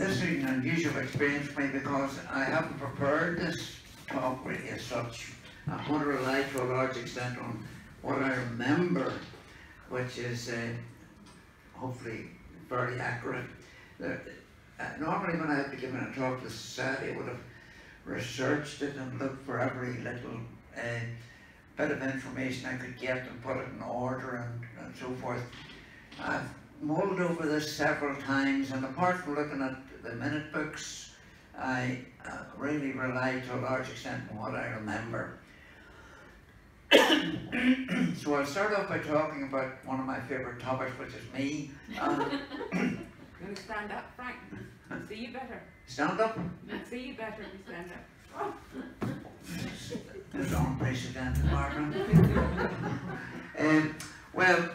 this is an unusual experience for me because I haven't prepared this talk really as such. I'm going to rely to a large extent on what I remember, which is uh, hopefully very accurate. Uh, uh, normally when I have to give a talk to society, I would have researched it and looked for every little uh, bit of information I could get and put it in order and, and so forth. I've mulled over this several times and apart from looking at the minute books, I uh, really rely to a large extent on what I remember. so I'll start off by talking about one of my favourite topics, which is me. Um, Gonna stand up, Frank. See you better. stand up. See you better if you stand up. This is unprecedented, Barbara. um, well,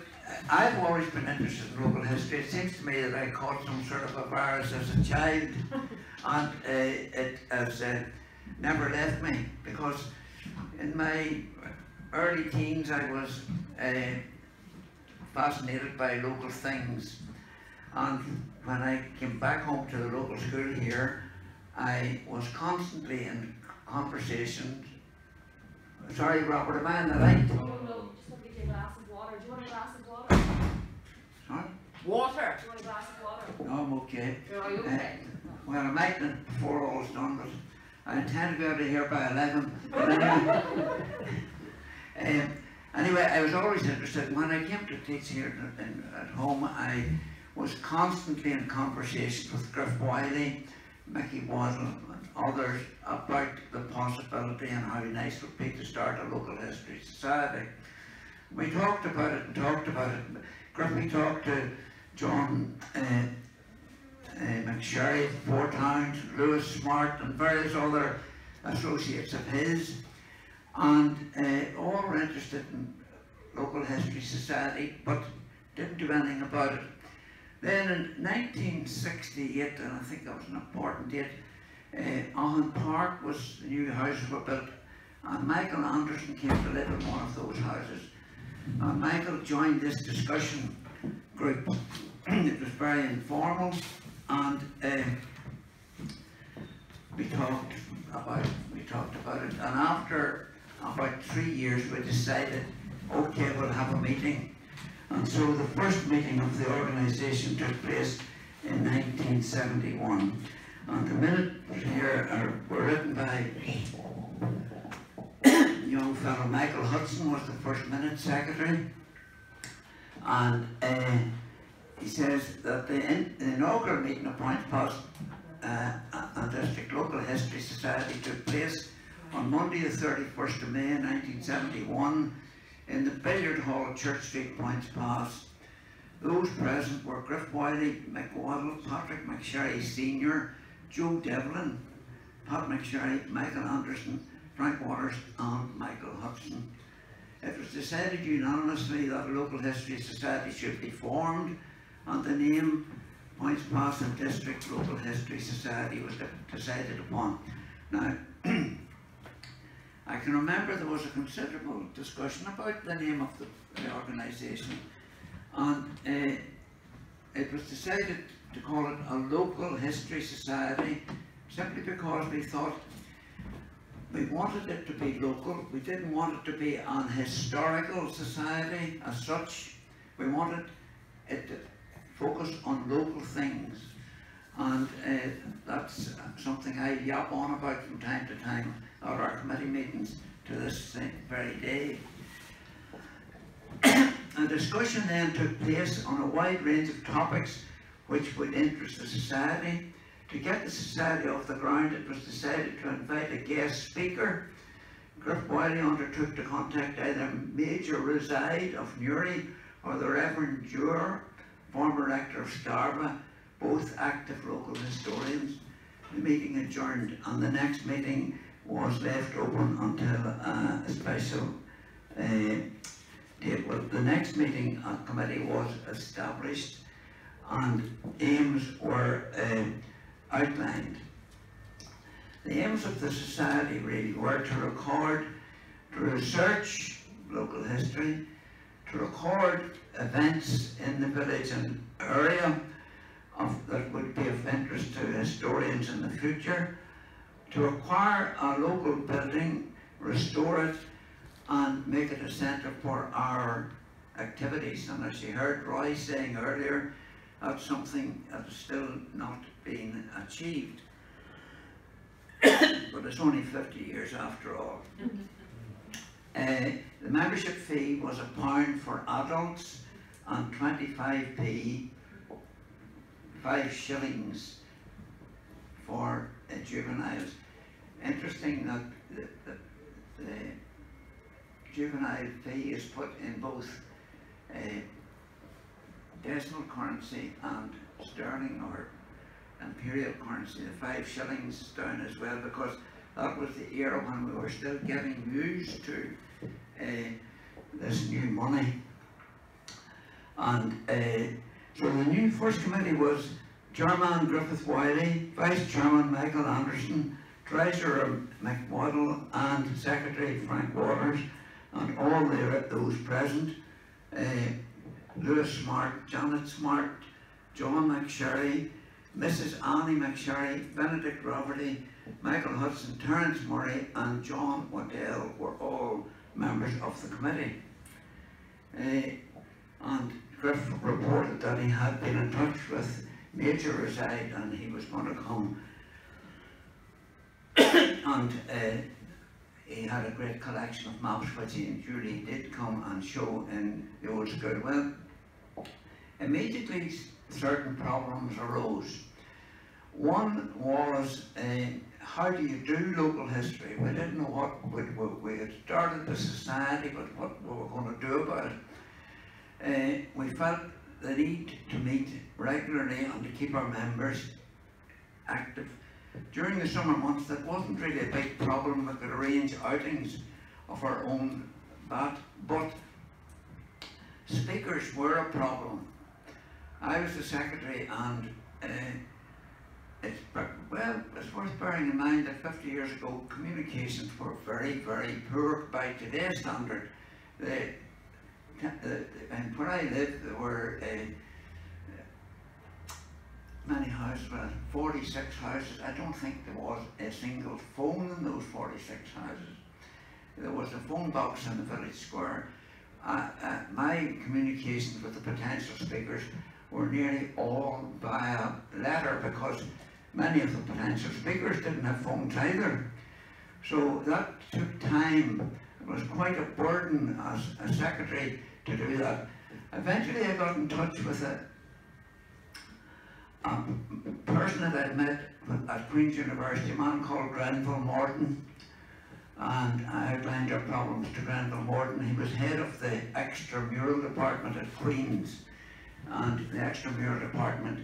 I've always been interested in local history. It seems to me that I caught some sort of a virus as a child, and uh, it has uh, never left me because in my early teens I was uh, fascinated by local things, and when I came back home to the local school here, I was constantly in conversations. Sorry, Robert, am I in the right? Oh, no, just want to get you a glass of water. Do you want a glass of water? Do you want a glass of water? No, I'm okay. Are you okay? Well, I might not before all's done, but I intend to be out of here by 11. Anyway, um, anyway, I was always interested. When I came to teach here in, in, at home, I was constantly in conversations with Griff Wiley, Mickey Waddle, and others about the possibility and how nice it would be to start a local history society. We talked about it and talked about it. Griffey talked to John uh, uh, McSherry, Four Towns, Lewis Smart, and various other associates of his, and uh, all were interested in local history society, but didn't do anything about it. Then in 1968, and I think that was an important date, uh, Owen Park was the new houses were built, and Michael Anderson came to live in one of those houses. And Michael joined this discussion group. it was very informal, and uh, we talked about we talked about it. And after about three years, we decided, okay, we'll have a meeting. And so the first meeting of the organisation took place in 1971. And the minutes here are, were written by young fellow Michael Hudson was the first minute secretary. And uh, he says that the, in, the inaugural meeting of Poyntzpass uh, District Local History Society took place on Monday the 31st of May 1971 in the billiard hall at Church Street, Poyntzpass. Those present were Griff Wiley, Mick Waddle, Patrick McSherry Sr., Joe Devlin, Pat McSherry, Michael Anderson, Frank Watters and Michael Hudson. It was decided unanimously that a local history society should be formed and the name Poyntzpass and District Local History Society was decided upon. Now, I can remember there was a considerable discussion about the name of the, the organisation and uh, it was decided to call it a local history society simply because we thought we wanted it to be local. We didn't want it to be an historical society as such. We wanted it to focus on local things. And uh, that's something I yap on about from time to time at our committee meetings to this very day. a discussion then took place on a wide range of topics which would interest the society. To get the society off the ground, it was decided to invite a guest speaker. Griff Wiley undertook to contact either Major Reside of Newry or the Reverend Dewar, former rector of Scarva, both active local historians. The meeting adjourned and the next meeting was left open until uh, a special uh, date. Well, the next meeting uh, committee was established and aims were uh, outlined. The aims of the society really were to record, to research local history, to record events in the village and area, of, that would be of interest to historians in the future, to acquire a local building, restore it, and make it a centre for our activities. And as you heard Roy saying earlier, that's something that is still not being achieved. but it's only 50 years after all. Uh, the membership fee was a pound for adults and 25p, 5 shillings for uh, juveniles. Interesting that the, the, the, juvenile fee is put in both uh, decimal currency and sterling or imperial currency. The 5 shillings down as well because that was the era when we were still getting used to uh, this new money. And uh, so the new first committee was Chairman Griffith Wiley, Vice Chairman Michael Anderson, Treasurer Mick Waddle and Secretary Frank Watters and all the, those present, uh, Lewis Smart, Janet Smart, John McSherry, Mrs. Annie McSherry, Benedict Roverty, Michael Hudson, Terence Murray and John Waddell were all members of the committee. Uh, and Griff reported that he had been in touch with Major Reside and he was going to come. and uh, he had a great collection of maps which he and Julie did come and show in the old school. Well, immediately certain problems arose. One was uh, how do you do local history? We didn't know what we, we, had started the society, but what we were going to do about it. Uh, we felt the need to meet regularly and to keep our members active. During the summer months, that wasn't really a big problem. We could arrange outings of our own, but, but speakers were a problem. I was the secretary and uh, it's, well, it's worth bearing in mind that 50 years ago communications were very, very poor by today's standard. The, the, and where I lived, there were uh, many houses, well, 46 houses. I don't think there was a single phone in those 46 houses. There was a phone box in the village square. Uh, uh, my communications with the potential speakers were nearly all via letter because many of the potential speakers didn't have phones either. So that took time. It was quite a burden as a secretary to do that. Eventually I got in touch with a, a person that I'd met at Queen's University, a man called Grenville Morton. And I outlined our problems to Grenville Morton. He was head of the extramural department at Queen's. And the extramural department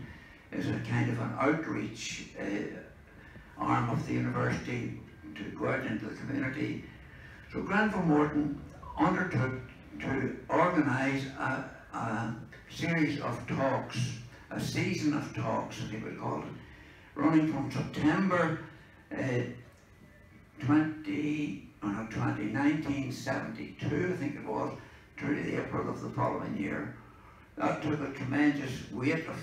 is a kind of an outreach uh, arm of the university to go out into the community. So Granville Morton undertook to organise a, a, series of talks, a season of talks as he would call it, running from September uh, 20, oh no, 20, 1972 I think it was, to the April of the following year. That took a tremendous weight of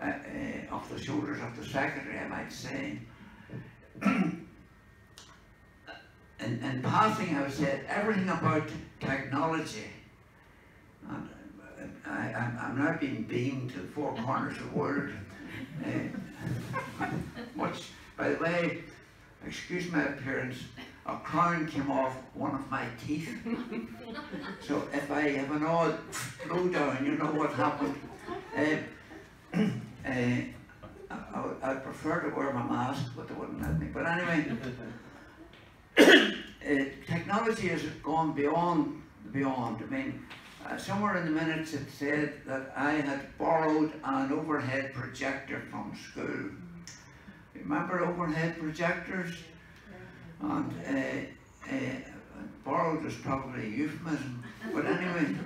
uh, uh, off the shoulders of the secretary, I might say. and, in passing, I would say everything about technology, and uh, I, am now being beamed to the four corners of the world. Uh, by the way, excuse my appearance, a crown came off one of my teeth. so if I have an odd blow down, you know what happened. Uh, uh, I, I, prefer to wear my mask, but they wouldn't let me. But anyway, uh, technology has gone beyond beyond. I mean, uh, somewhere in the minutes it said that I had borrowed an overhead projector from school. Remember overhead projectors? And uh, uh, borrowed is probably a euphemism. But anyway,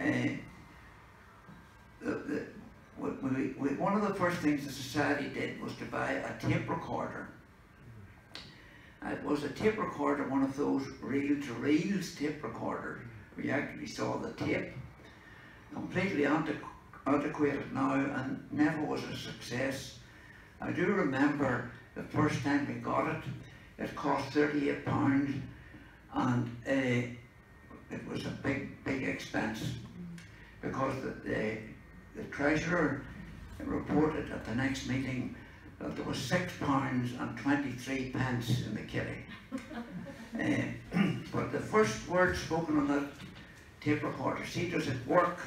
uh, the, the, we, we, one of the first things the society did was to buy a tape mm-hmm. recorder. Uh, it was a tape recorder, one of those reel-to-reels tape recorders, where you actually saw the tape. Completely antiquated antiquated now and never was a success. I do remember the first time we got it, it cost thirty-eight pounds and uh, it was a big, big expense mm-hmm. because the, the, the treasurer reported at the next meeting that there was six pounds and twenty-three pence in the kitty. Uh, but the first words spoken on that tape recorder, see does it work,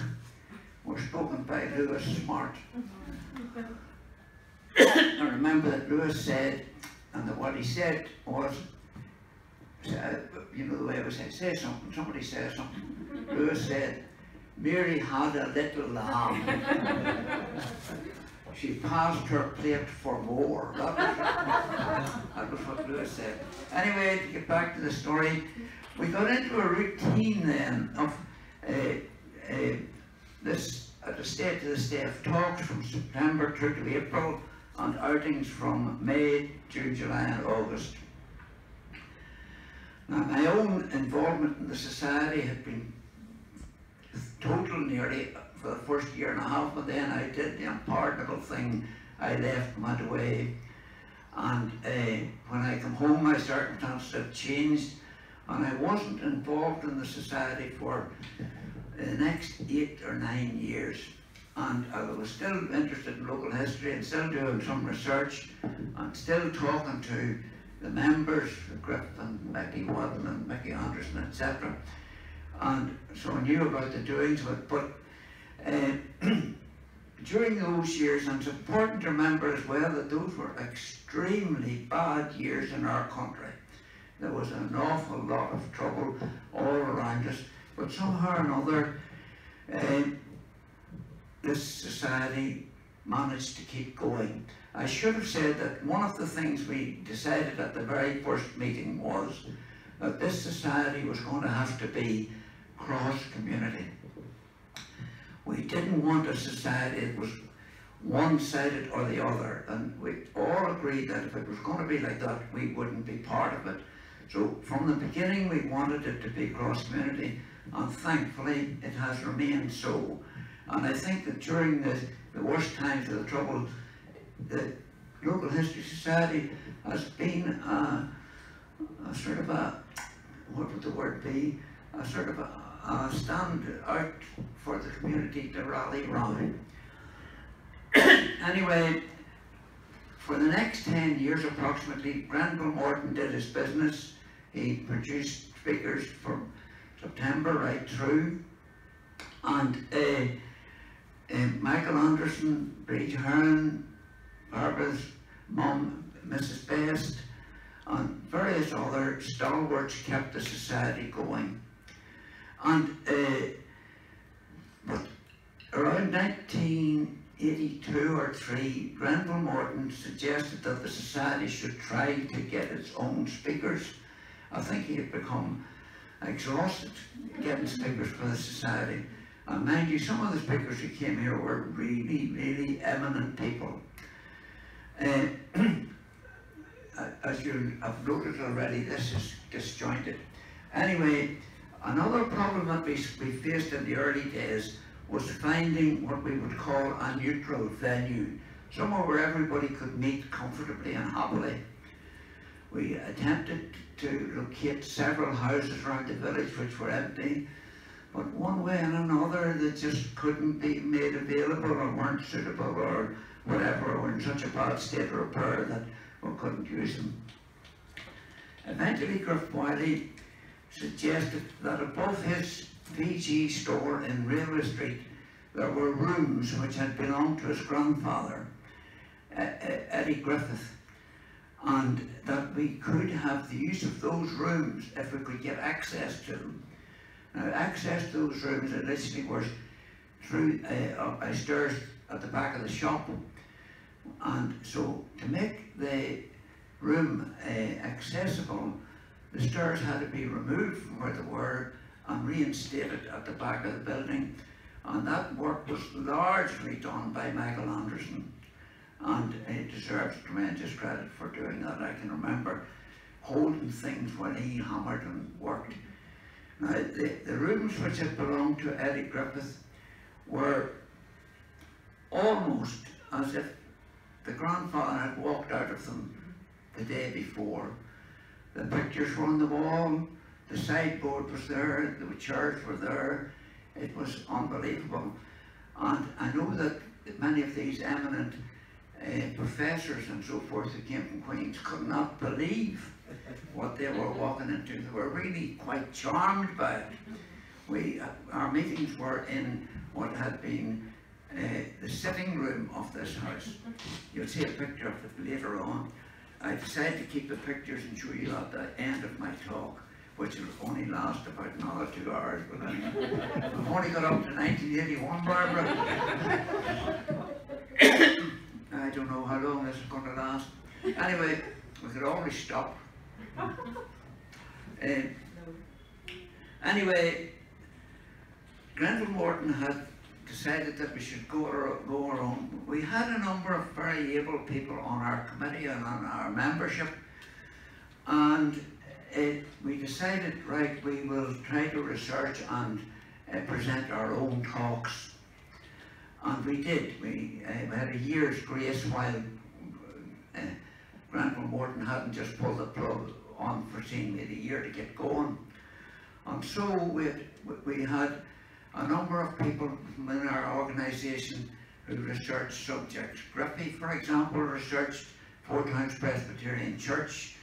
were spoken by Lewis Smart. I remember that Lewis said, and that what he said was, uh, you know the way I was said, say something, somebody says something. Lewis said, Mary had a little lamb. she passed her plate for more. That was, that was what Lewis said. Anyway, to get back to the story, we got into a routine then of uh, uh, this at the state to the staff talks from September through to April and outings from May, June, July and August. Now my own involvement in the society had been total nearly for the first year and a half, but then I did the unpardonable thing. I left, went away, and uh, when I come home, my circumstances had changed, and I wasn't involved in the society for the next eight or nine years. And I was still interested in local history and still doing some research and still talking to the members, Griff and Mickey Wadden and Mickey Anderson, etc. And so I knew about the doings of it. But uh, during those years, and it's important to remember as well that those were extremely bad years in our country. There was an awful lot of trouble all around us, but somehow or another, uh, this society managed to keep going. I should have said that one of the things we decided at the very first meeting was that this society was going to have to be cross-community. We didn't want a society that was one-sided or the other, and we all agreed that if it was going to be like that, we wouldn't be part of it. So from the beginning, we wanted it to be cross-community, and thankfully, it has remained so. And I think that during the, the worst times of the trouble, the Local History Society has been a, a sort of a, what would the word be, a sort of a, a stand out for the community to rally round. anyway, for the next 10 years approximately, Granville Morton did his business. He produced speakers from September right through. And uh, uh, Michael Anderson, Bridge Hearn, Barbara's mum, Mrs. Best, and various other stalwarts kept the society going. And uh, around 1982 or 3, Granville Morton suggested that the society should try to get its own speakers. I think he had become exhausted getting speakers for the society. And mind you, some of the speakers who came here were really, really eminent people. Uh, as you have noted already, this is disjointed. Anyway, another problem that we, we faced in the early days was finding what we would call a neutral venue, somewhere where everybody could meet comfortably and happily. We attempted to locate several houses around the village which were empty, but one way and another they just couldn't be made available or weren't suitable or whatever, or in such a bad state of repair that we couldn't use them. Eventually Griff Wiley suggested that above his VG store in Railway Street there were rooms which had belonged to his grandfather, Eddie Griffith, and that we could have the use of those rooms if we could get access to them. Now, access to those rooms initially was through a stairs at the back of the shop, and so to make the room uh, accessible, the stairs had to be removed from where they were and um, reinstated at the back of the building. And that work was largely done by Michael Anderson. And he deserves tremendous credit for doing that. I can remember holding things when he hammered and worked. Now, the, the rooms which had belonged to Eddie Griffith were almost as if the grandfather had walked out of them the day before. The pictures were on the wall, the sideboard was there, the chairs were there. It was unbelievable. And I know that many of these eminent uh, professors and so forth who came from Queen's could not believe what they were walking into. They were really quite charmed by it. We, uh, our meetings were in what had been uh, the sitting room of this house. You'll see a picture of it later on. I decided to keep the pictures and show you at the end of my talk, which will only last about another two hours. But I've only got up to 1981, Barbara. I don't know how long this is going to last. Anyway, we could always stop. Um, anyway, Grenville Morton had decided that we should go go our own. We had a number of very able people on our committee and on our membership, and it, we decided, right, we will try to research and uh, present our own talks. And we did. We, uh, we had a year's grace while uh, Morton hadn't just pulled the plug on for seeing me the year to get going. And so we we had a number of people in our organisation who researched subjects. Griffey, for example, researched Four Towns Presbyterian Church,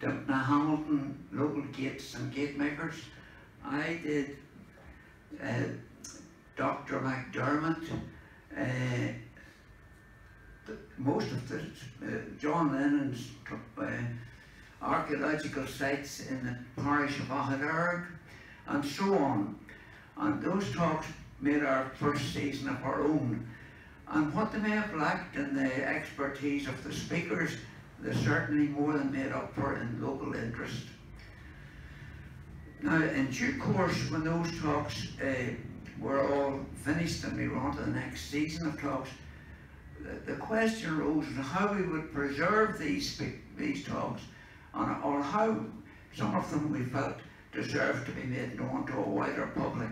the Hamilton local gates and gate makers. I did uh, Dr. McDermott, uh, the, most of the uh, John Lennon's uh, archaeological sites in the parish of Aghaderg, and so on. And those talks made our first season of our own. And what they may have lacked in the expertise of the speakers, they certainly more than made up for in local interest. Now, in due course, when those talks uh, were all finished and we were on to the next season of talks, the, the question arose as how we would preserve these, these talks and, or how some of them we felt deserved to be made known to a wider public.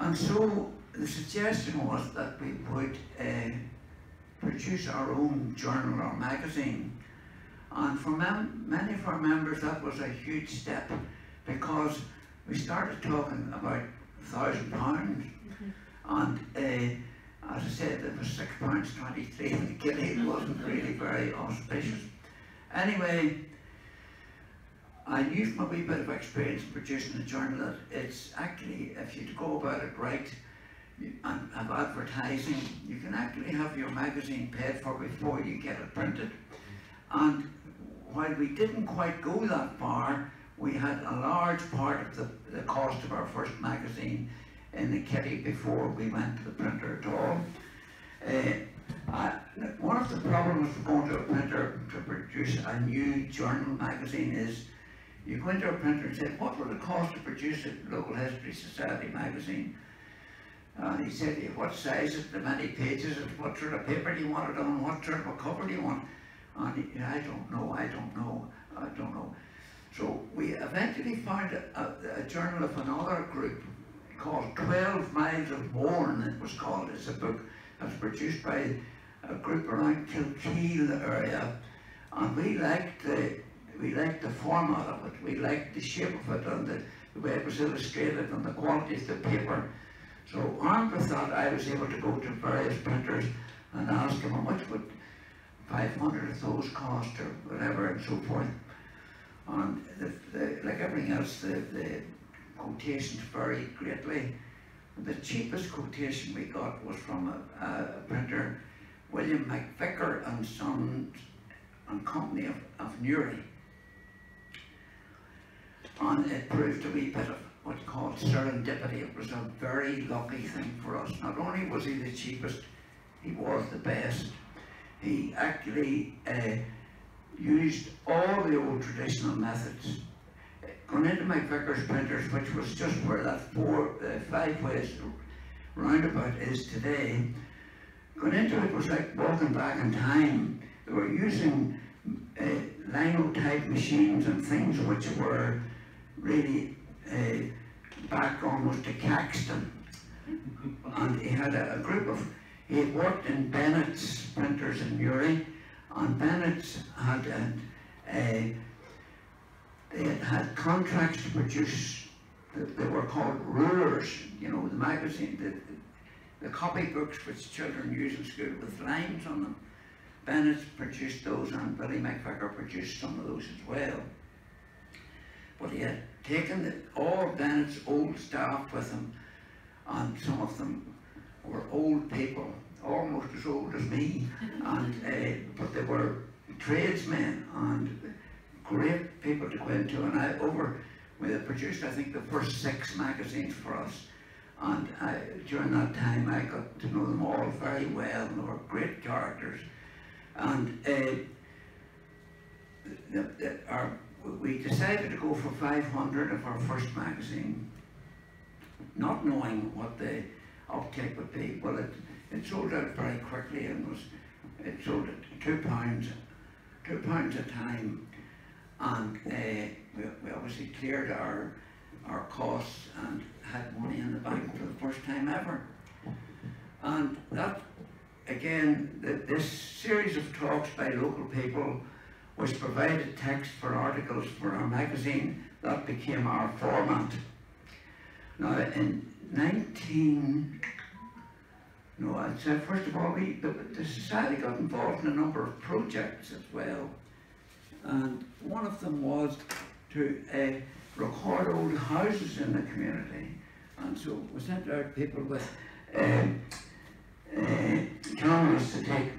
And so the suggestion was that we would uh, produce our own journal or magazine. And for many of our members that was a huge step because we started talking about a thousand pounds and uh, as I said it was six pounds 23 and the guinea wasn't really very auspicious. Anyway, Knew from a wee bit of experience producing a journal that it's actually, if you go about it right, and have advertising, you can actually have your magazine paid for before you get it printed. And while we didn't quite go that far, we had a large part of the, the cost of our first magazine in the kitty before we went to the printer at all. Uh, I, one of the problems with going to a printer to produce a new journal magazine is you go into a printer and say, what will it cost to produce a local history society magazine? And he said, what size is it, the many pages, what sort of paper do you want it on, what sort of a cover do you want? And he, I don't know, I don't know, I don't know. So we eventually found a, a, journal of another group called 12 Miles of Mourne, it was called. It's a book that was produced by a group around Kilkeel area. And we liked the, we liked the format of it, we liked the shape of it and the, the way it was illustrated and the quality of the paper. So armed with that, I was able to go to various printers and ask them how much would 500 of those cost or whatever and so forth. And the, the, like everything else, the, the quotations vary greatly. The cheapest quotation we got was from a, a printer, William McVicker and Sons and Company of, of Newry and it proved to be a bit of what's called serendipity. It was a very lucky thing for us. Not only was he the cheapest, he was the best. He actually uh, used all the old traditional methods. Going into my McVicker's printers, which was just where that four, uh, five ways roundabout is today, going into it was like walking back in time. They were using uh, linotype machines and things which were really uh, back almost to Caxton. And he had a, a group of, he worked in Bennett's printers in Newry, and Bennett's had, a, a, they had had contracts to produce, they, were called rulers, you know, the magazine, the, the copybooks which children use in school with lines on them. Bennett's produced those and Billy McVicker produced some of those as well. But he had taken the, all Bennett's old staff with him and some of them were old people, almost as old as me, and uh, but they were tradesmen and great people to go into. And I over, we had produced I think the first six magazines for us, and I, during that time I got to know them all very well. And they were great characters, and uh, the, the, our, we decided to go for 500 of our first magazine not knowing what the uptake would be. Well, it, it sold out very quickly and was, it sold at two pounds, two pounds a time. And uh, we, we obviously cleared our, our costs and had money in the bank for the first time ever. And that, again, the, this series of talks by local people which provided text for articles for our magazine, that became our format. Now, in 19, no, I'd say first of all, we, the, the society got involved in a number of projects as well. And one of them was to uh, record old houses in the community. And so we sent out people with uh, uh, cameras to take,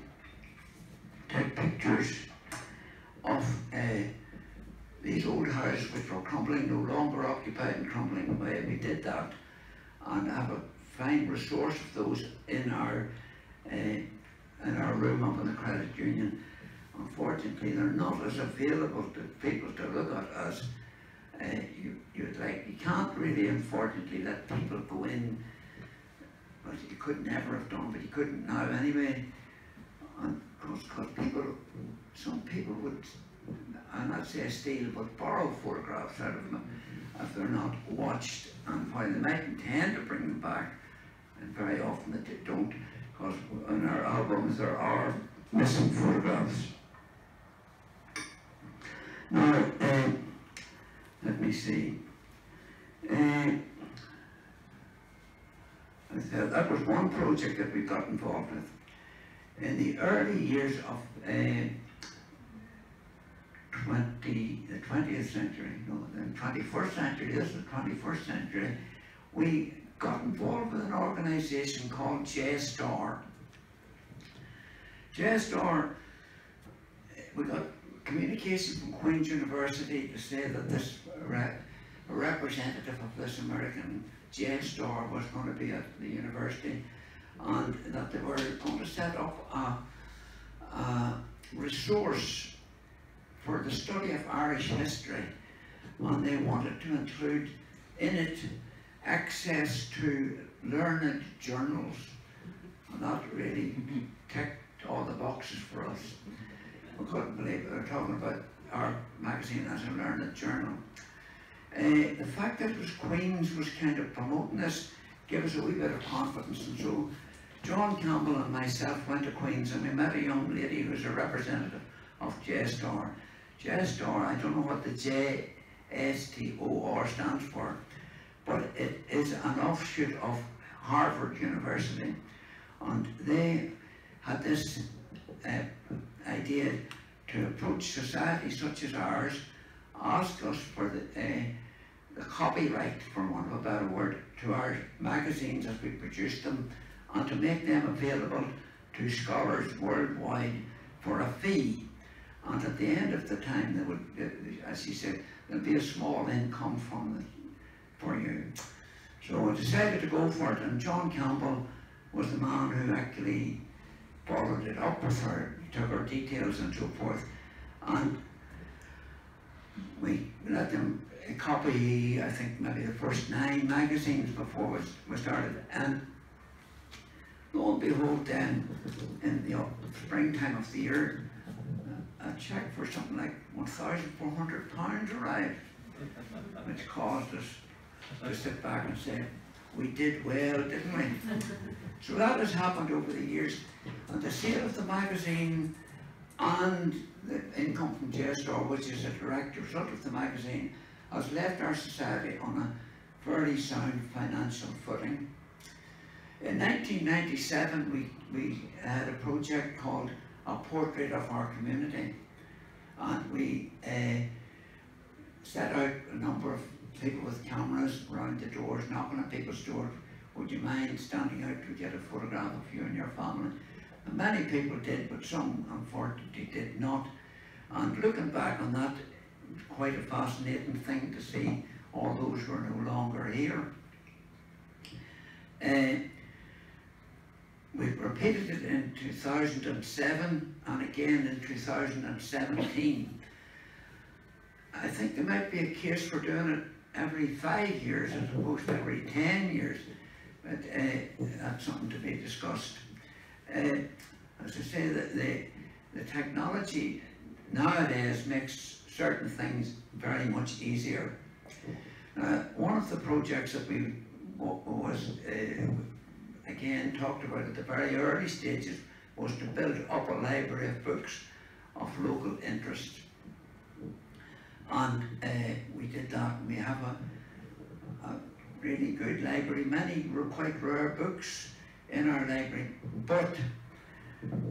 take pictures of uh, these old houses which were crumbling, no longer occupied and crumbling away. We did that and have a fine resource of those in our uh, in our room up in the credit union. Unfortunately, they're not as available to people to look at as uh, you, you'd like. You can't really, unfortunately, let people go in, but you could never have done, but you couldn't now anyway. And because people, some people would I'm not say steal, but borrow photographs out of them if they're not watched. And while they might intend to bring them back, and very often that they don't, because in our albums there are missing photographs. Now, uh, let me see. Uh, that was one project that we got involved with. In the early years of uh, 20, the 20th century, no, the 21st century, this is the 21st century, we got involved with an organization called JSTOR. JSTOR, we got communication from Queen's University to say that this re representative of this American JSTOR was going to be at the university and that they were going to set up a, a resource for the study of Irish history and they wanted to include in it access to learned journals. And that really ticked all the boxes for us. We couldn't believe. They were talking about our magazine as a learned journal. Uh, the fact that it was Queen's was kind of promoting this gave us a wee bit of confidence and so John Campbell and myself went to Queen's and we met a young lady who was a representative of JSTOR JSTOR, I don't know what the JSTOR stands for, but it is an offshoot of Harvard University. And they had this uh, idea to approach society such as ours, ask us for the, uh, the copyright, for want of a better word, to our magazines as we produce them, and to make them available to scholars worldwide for a fee. And at the end of the time, there would, uh, as he said, there'll be a small income from it for you. So I decided to go for it, and John Campbell was the man who actually followed it up with her, he took her details and so forth, and we let them copy, I think, maybe the first nine magazines before we started, and lo and behold then, in the springtime of the year, a check for something like £1,400 arrived, which caused us to sit back and say, we did well, didn't we? So that has happened over the years. And the sale of the magazine and the income from JSTOR, which is a direct result of the magazine, has left our society on a fairly sound financial footing. In 1997, we, we had a project called A Portrait of Our Community, and we uh, set out a number of people with cameras around the doors, knocking at people's doors. Would you mind standing out to get a photograph of you and your family? And many people did, but some unfortunately did not. And looking back on that, quite a fascinating thing to see all those who are no longer here. Uh, we repeated it in 2007 and again in 2017. I think there might be a case for doing it every five years as opposed to every 10 years, but uh, that's something to be discussed. Uh, as I say, the, the, the technology nowadays makes certain things very much easier. Uh, one of the projects that we was uh, again talked about at the very early stages was to build up a library of books of local interest. And uh, we did that we have a, a really good library, many were quite rare books in our library. But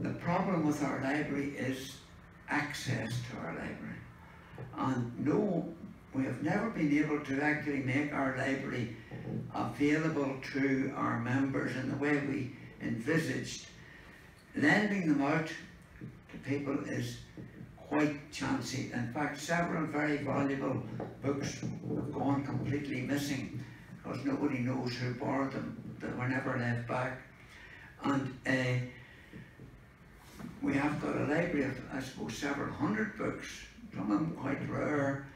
the problem with our library is access to our library. And no, we have never been able to actually make our library available to our members in the way we envisaged. Lending them out to people is quite chancy. In fact, several very valuable books have gone completely missing because nobody knows who borrowed them. They were never left back. And uh, we have got a library of, I suppose, several hundred books, some of them quite rare,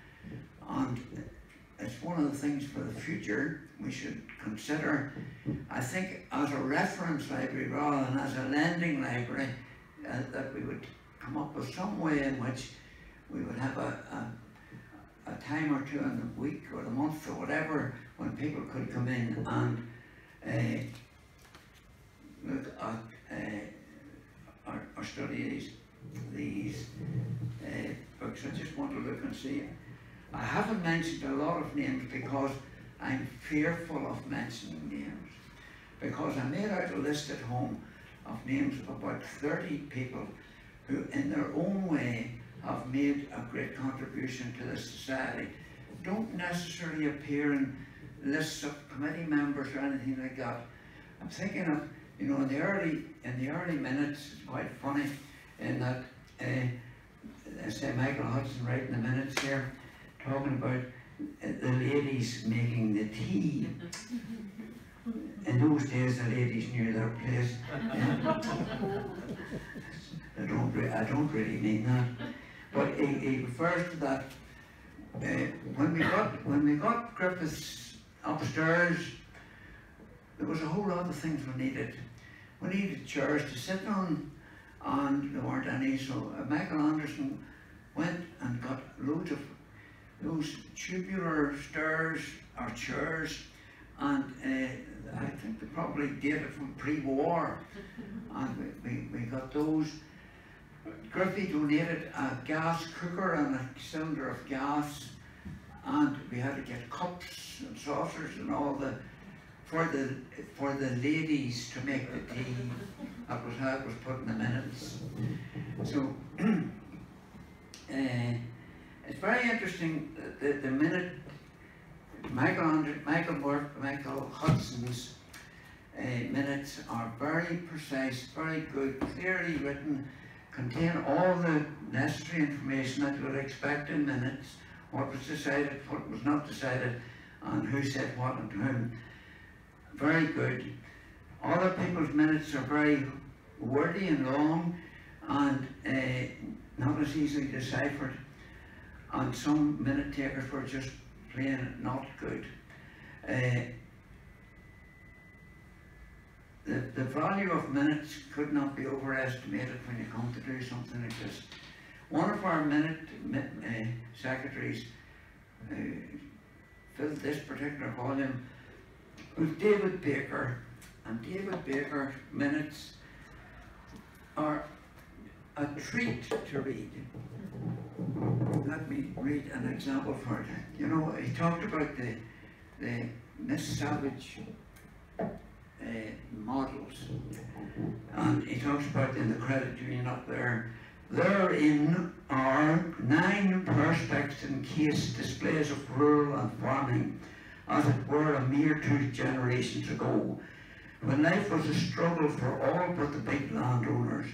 and it's one of the things for the future we should consider. I think as a reference library rather than as a lending library, uh, that we would come up with some way in which we would have a, a, a time or two in the week or the month or whatever when people could come in and uh, look at uh, or, or study these, these uh, books. I just want to look and see. I haven't mentioned a lot of names because I'm fearful of mentioning names. Because I made out a list at home of names of about 30 people who in their own way have made a great contribution to this society. Don't necessarily appear in lists of committee members or anything like that. I'm thinking of you know, in the early in the early minutes, it's quite funny in that uh, say Michael Hudson writing the minutes here, talking about the ladies making the tea. In those days, the ladies knew their place. I don't, I don't really mean that, but he refers to that. Uh, when we got when we got Griffiths upstairs there was a whole lot of things we needed. We needed chairs to sit on, and there weren't any, so Michael Anderson went and got loads of those tubular stairs or chairs, and uh, I think they probably dated from pre-war, and we, we, we got those. Griffey donated a gas cooker and a cylinder of gas, and we had to get cups and saucers and all the for the for the ladies to make the tea. That was how it was put in the minutes. So uh, it's very interesting the, the minute Michael Michael Work, Michael Hudson's uh, minutes are very precise, very good, clearly written, contain all the necessary information that you would expect in minutes, what was decided, what was not decided, and who said what and to whom very good. Other people's minutes are very wordy and long and uh, not as easily deciphered. And some minute takers were just plain not good. Uh, the, the value of minutes could not be overestimated when you come to do something like this. One of our minute uh, secretaries uh, filled this particular volume was David Baker, and David Baker minutes are a treat to read. Let me read an example for it. You know, he talked about the, the Miss Savage uh, models, and he talks about in the credit union up there. Therein are nine perspex and case displays of rural and farming, as it were a mere two generations ago, when life was a struggle for all but the big landowners.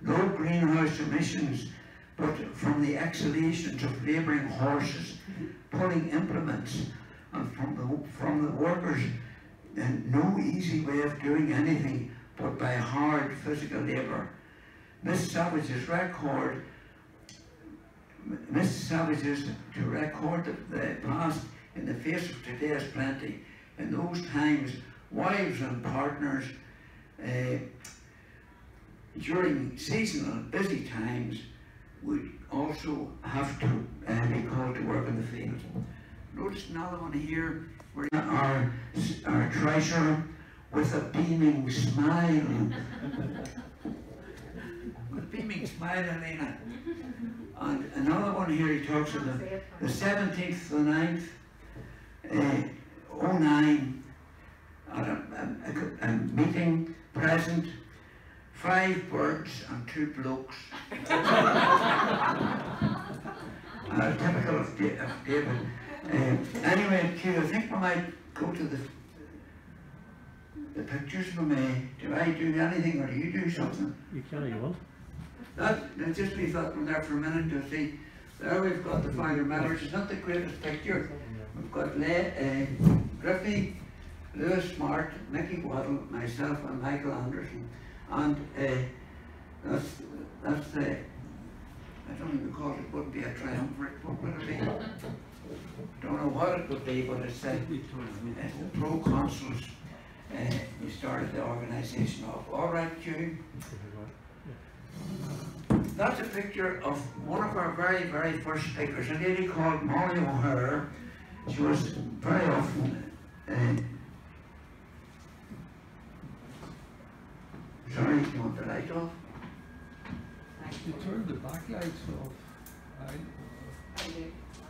No greenhouse emissions, but from the exhalations of labouring horses, pulling implements, and from the, from the workers, and no easy way of doing anything but by hard physical labour. Miss Savage's record, Miss Savage's to record the, the past in the face of today's plenty. In those times, wives and partners uh, during seasonal busy times would also have to uh, be called to work in the field. Notice another one here where our, our treasurer with a beaming smile. with a beaming smile, Elena. And another one here, he talks of the, the 17th, the 9th, uh, 09, at a, a, a, a meeting present, five birds and two blokes. uh, typical of, Da- of David. Uh, anyway, Q, I think we might go to the the pictures for me. Do I do anything or do you do something? You can if you want. That, that just be thought from there for a minute to see. There we've got the Father Mellors. It's not the greatest picture. We've got Le, uh, Griffey, Lewis Smart, Mickey Waddle, myself, and Michael Anderson. And uh, that's that's the I don't even call it. Would be a triumvirate. What would it be? Don't know what it would be, but it's, uh, it's the pro-consuls. Uh, we started the organisation of. All right, Hugh. That's a picture of one of our very, very first speakers, a lady called Molly O'Hare. She was very often, uh, sorry, you want the light off? You turned the backlights off. I,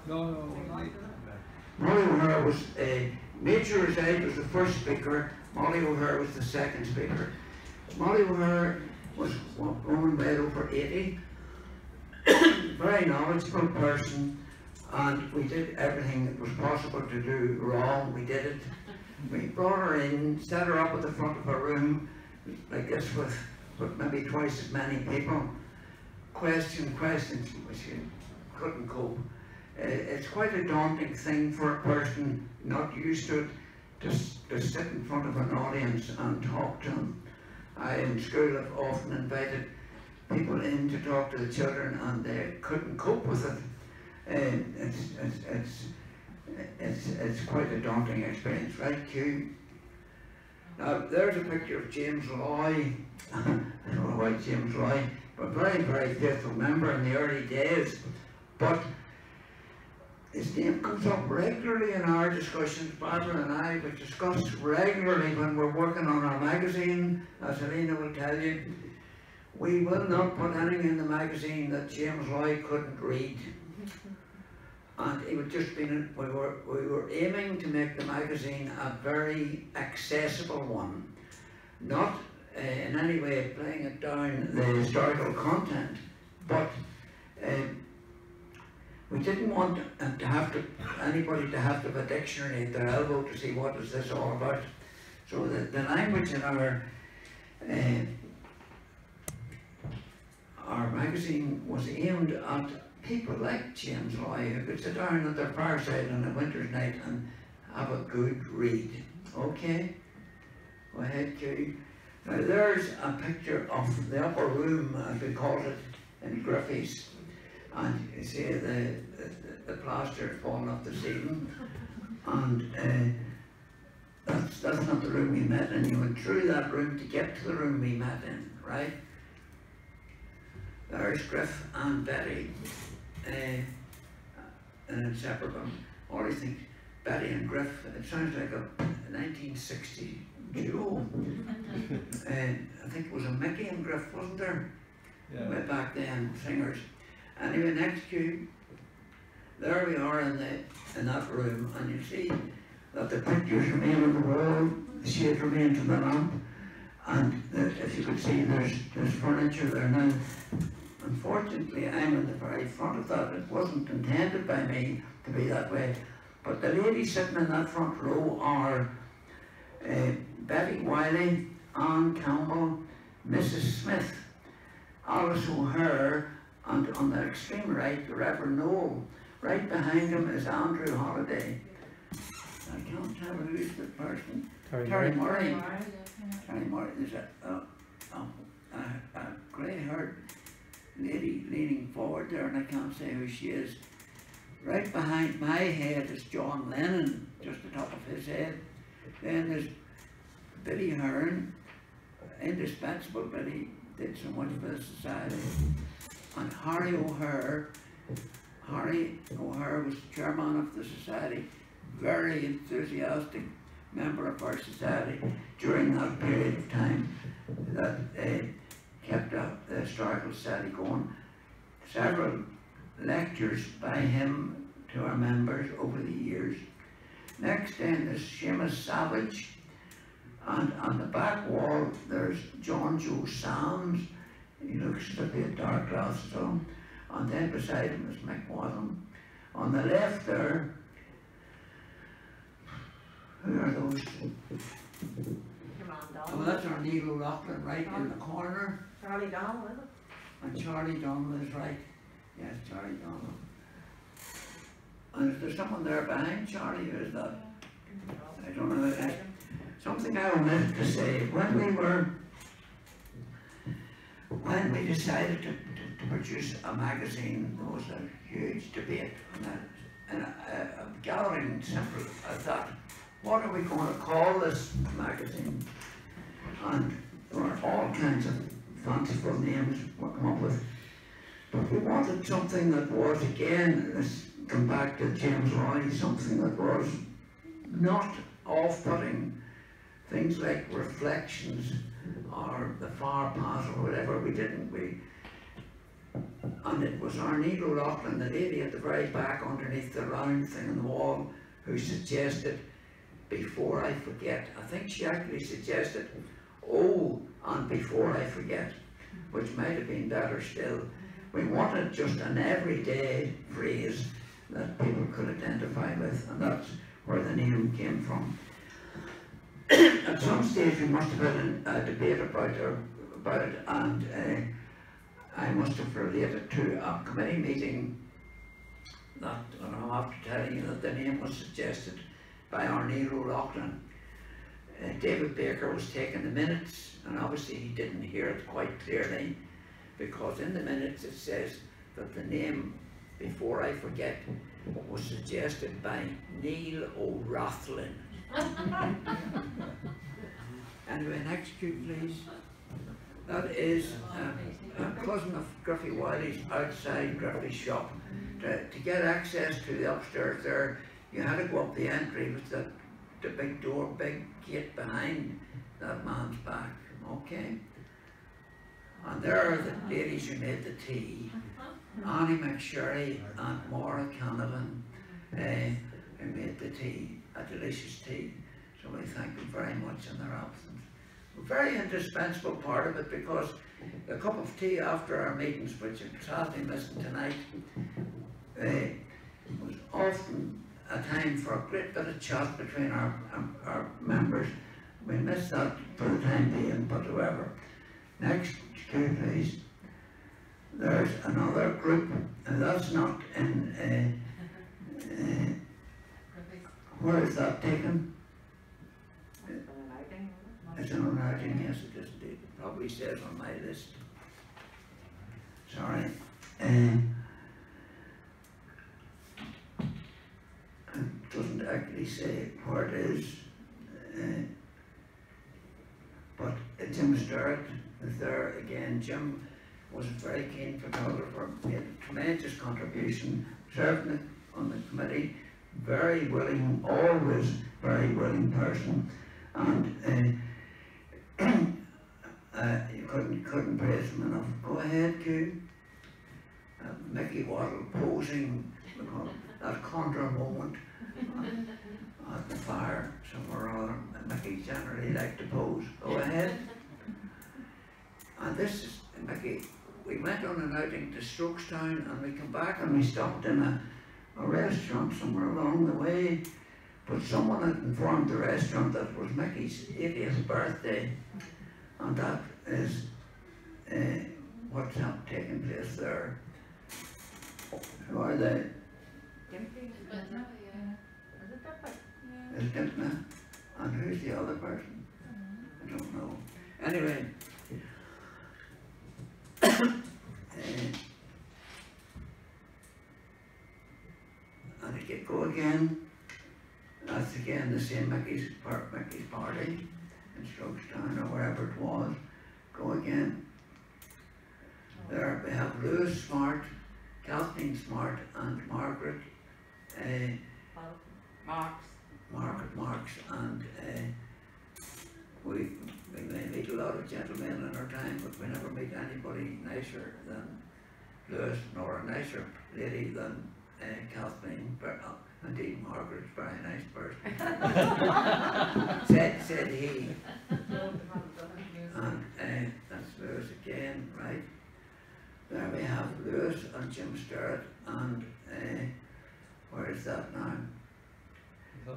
no, no, I, Molly O'Hare was, uh, Major Reside was the first speaker, Molly O'Hare was the second speaker. Molly O'Hare was a woman well over 80, very knowledgeable person, and we did everything that was possible to do wrong, we did it. We brought her in, set her up at the front of her room, like guess with, with maybe twice as many people. Question questions, which you couldn't cope. Uh, it's quite a daunting thing for a person not used to it to, to sit in front of an audience and talk to them. I in school have often invited people in to talk to the children and they couldn't cope with it. And it's, it's, it's, it's, it's quite a daunting experience, right, Q? Now, there's a picture of James Loy. I don't know why James Loy, but very, very faithful member in the early days. But his name comes up regularly in our discussions. Barbara and I would discuss regularly when we're working on our magazine, as Helena will tell you. We will not put anything in the magazine that James Loy couldn't read. And it would just be, we were, we were aiming to make the magazine a very accessible one. Not uh, in any way playing it down the historical content, but um, we didn't want to have to, anybody to have to have a dictionary at their elbow to see what is this all about. So the, the language in our uh, our magazine was aimed at people like James Loy who could sit down at their fireside on a winter's night and have a good read. Okay? Go ahead, Q. Now there's a picture of the upper room, as we call it, in Griffey's. And you see the, the, the plaster fallen off the ceiling. And uh, that's, that's not the room we met in. You went through that room to get to the room we met in, right? There's Griff and Betty. Uh, and inseparable. Always think Betty and Griff, it sounds like a nineteen sixty duo. And I think it was a Mickey and Griff, wasn't there? Yeah. Way Yeah. back then, singers. Anyway, next cube, there we are in the, in that room, and you see that the pictures remain on the wall, the shade remains on the lamp, and there- if you could see, there's, there's furniture there now. Unfortunately, I'm in the very front of that, it wasn't intended by me to be that way, but the ladies sitting in that front row are uh, Betty Wiley, Anne Campbell, Mrs. Smith, Alice O'Hare, and on the extreme right, the Reverend Noel. Right behind him is Andrew Holliday. I can't tell who's the person. Terry Murray. Terry Murray, a, a, a, a, a grey-haired lady leaning forward there, and I can't say who she is. Right behind my head is John Lennon, just the top of his head. Then there's Billy Hearn, indispensable, he did so much for the society. And Harry O'Hare, Harry O'Hare was chairman of the society, very enthusiastic member of our society during that period of time that uh, kept up the historical study going. Several lectures by him to our members over the years. Next then is Seamus Savage, and on the back wall there's John Joe Sams. He looks to be a dark glasses on. And then beside him is Mick Wadham. On the left there, who are those? Oh, that's our Neil O'Loughlin right in the corner. Charlie Donald? And Charlie Donald is right. Yes, Charlie Donald. And is there someone there behind Charlie? Who is that? I don't know. is. Something I wanted to say. When we were, when we decided to, to, to produce a magazine, there was a huge debate and a, and a, a, gathering simple. I thought, what are we going to call this magazine? And there were all kinds of fanciful names were come up with. But we wanted something that was, again, let's come back to James Loy, something that was not off-putting. Things like reflections or the far past or whatever, we didn't, we, and it was Arneel O'Loughlin, the lady at the very back underneath the round thing on the wall, who suggested, before I forget, I think she actually suggested, oh, and before I forget, which might have been better still. We wanted just an everyday phrase that people could identify with, and that's where the name came from. At some stage, we must have had a, debate about, it- about it, and uh, I must have related to a committee meeting that, and I'm after telling you that the name was suggested by Arneel O'Loughlin. Uh, David Baker was taking the minutes, and obviously he didn't hear it quite clearly, because in the minutes it says that the name, before I forget, was suggested by Neil O'Roughlin. Anyway, next cue please. That is uh, a cousin of Griffey Wiley's outside Griffey's shop. To, to get access to the upstairs there, you had to go up the entry with the, the big door, big gate behind that man's back, okay? And there are the ladies who made the tea. Annie McSherry and Maura Canavan, uh, who made the tea, a delicious tea. So we thank them very much in their absence. A very indispensable part of it because a cup of tea after our meetings, which I'm sadly missing tonight, uh, was often a time for a great bit of chat between our, um, our members. We miss that for the time being, but however. Next, cue please. There's another group, and that's not in, uh, uh, where is that taken? It's an unwriting, yes it is indeed, it probably says on my list. Sorry. Um, doesn't actually say where it is. uh, But Jim Stewart is there again. Jim was a very keen photographer, made a tremendous contribution, served on the committee very willing, always very willing person, and uh, uh, you couldn't couldn't praise him enough. Go ahead, Q. Uh, Mickey Waddle posing that contra moment uh, at the fire somewhere or other. Mickey generally liked to pose. Go ahead. And this is Mickey. We went on an outing to Strokestown and we come back and we stopped in a, a restaurant somewhere along the way. But someone had informed the restaurant that it was Mickey's 80th birthday. And that is uh, what's hap- taking place there. Who are they? Gimpy. But, yeah. Is it that big? Yeah. And who's the other person? I don't know. Anyway. eh, and it could go again. That's again the same Mickey's, par- Mickey's party in Strokestown or wherever it was. Go again. There we have Lewis Smart, Kathleen Smart and Margaret uh, Marks. Margaret Marks and uh, we, we may meet a lot of gentlemen in our time, but we never meet anybody nicer than Lewis, nor a nicer lady than uh, Kathleen, but uh, indeed Margaret's a very nice person. said, said he, and uh, that's Lewis again, right? There we have Lewis and Jim Sturrett, and uh, where is that now?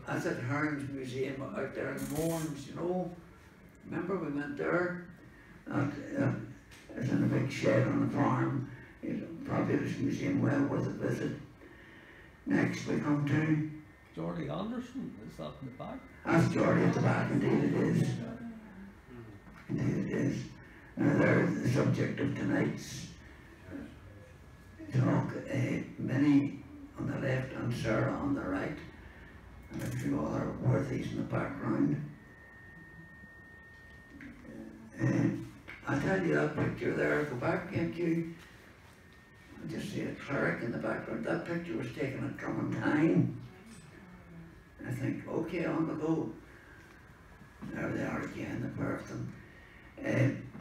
That's at Hearns Museum out there in Mournes, you know. Remember we went there? And uh, it's in a big shed on a farm. It's a fabulous museum, well worth a visit. Next we come to, Geordie Anderson, is that in the back? that's Geordie at the back, indeed it is. Indeed it is. Now there's the subject of tonight's talk. Uh, Minnie on the left and Sarah on the right. And a few other worthies in the background. Uh, I'll tell you that picture there, go back, can't you? I just see a cleric in the background. That picture was taken at Drummondine. I think, okay, on the go. There they are again, the pair of them.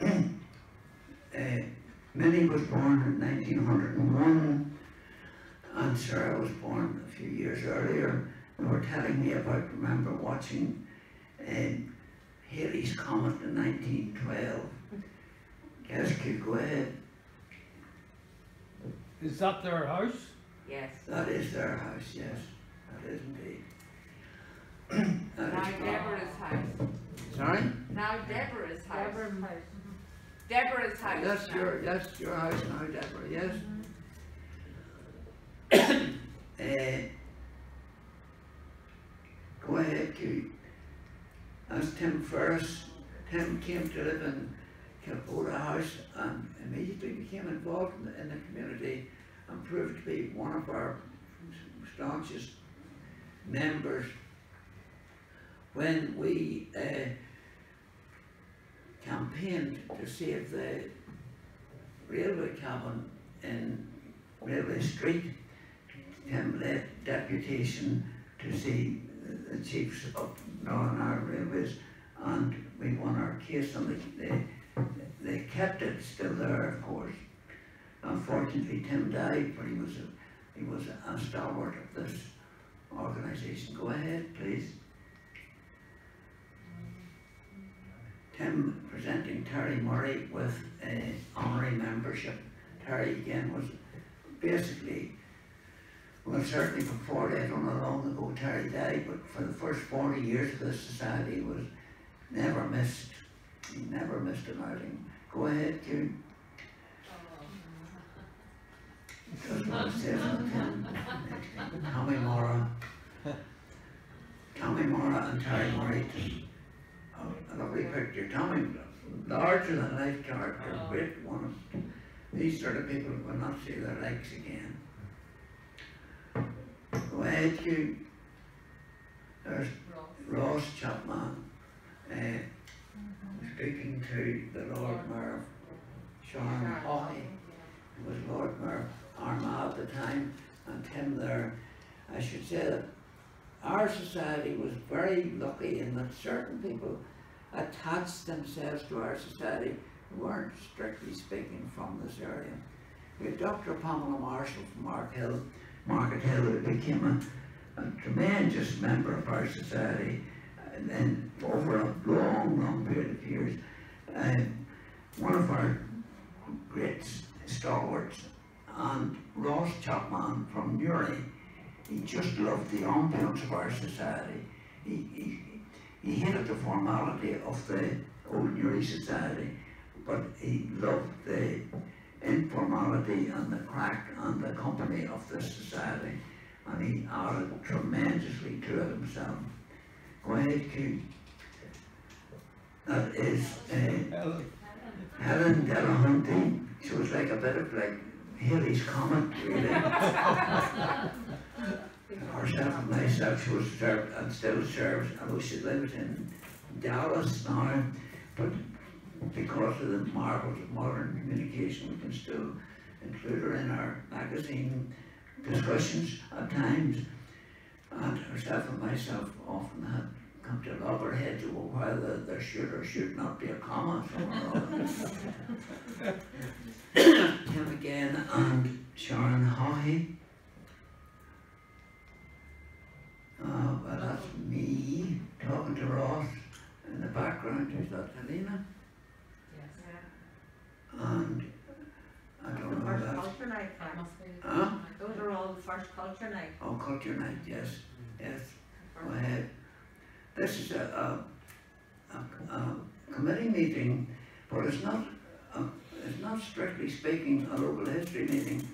Uh, uh, Minnie was born in 1901, and Sarah was born a few years earlier. They were telling me about, remember watching um, Halley's Comet in 1912. Guess could go ahead. Is that their house? Yes. That is their house, yes. That is indeed. That Now is- Deborah's house. Sorry? Now Deborah's house. Deborah's house. Deborah's house. That's now. your, that's your house now, Deborah, yes? Uh, Go ahead, Q. That's Tim Ferris. Tim came to live in Kilboda House and immediately became involved in the, in the community and proved to be one of our staunchest members. When we uh, campaigned to save the railway cabin in Railway Street, Tim led deputation to see the- chiefs of Northern Ireland Railways and we won our case and they, they, they kept it still there, of course. Unfortunately, Tim died, but he was a, he was a stalwart of this organisation. Go ahead, please. Tim presenting Terry Murray with a honorary membership. Terry again was basically, well certainly before that, I don't know how long ago Terry died, but for the first forty years of this society was never missed, he never missed an outing. Go ahead, Q. That's what it says on Tim. Tommy Mora. Tommy Mora and Terry Murray. A- A lovely picture. Tommy, larger than life character, oh. great one. These sort of people will not see their legs again. Go you. There's Ross Chapman, uh, speaking to the Lord Mayor of Sharon Haughey, who was Lord Mayor of Armagh at the time, and Tim there. I should say that our society was very lucky in that certain people attached themselves to our society who weren't strictly speaking from this area. We had Dr. Pamela Marshall from Markethill, Hill, who became a, a tremendous member of our society, and then over a long, long period of years, one of our great stalwarts, and Ross Chapman from Newry, he just loved the ambience of our society. He, he, he hated the formality of the old Newry society, but he loved the informality and the crack and the company of this society, and he added tremendously to it himself. Go ahead, Q. That is uh, Helen, Delahunty. She was like a bit of like Halley's Comet, really. Herself and myself, she was served and still serves, although she lives in Dallas now, but because of the marvels of modern communication, we can still include her in our magazine discussions at times. And herself and myself often had come to loggerheads over whether there should or should not be a comma somewhere again and Sharon Haughey. Uh, well, that's me talking to Ross in the background. Is that Helena? And I The don't know first that. culture night, Frank. Huh? Those are all the first culture culture yes, yes. Go ahead. This is a, a, a, a committee meeting, but it's not, it's not strictly speaking a local history meeting.